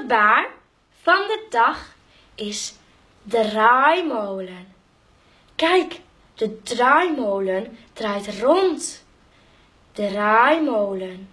gebaar van de dag is de draaimolen. Kijk, de draaimolen draait rond. Draaimolen.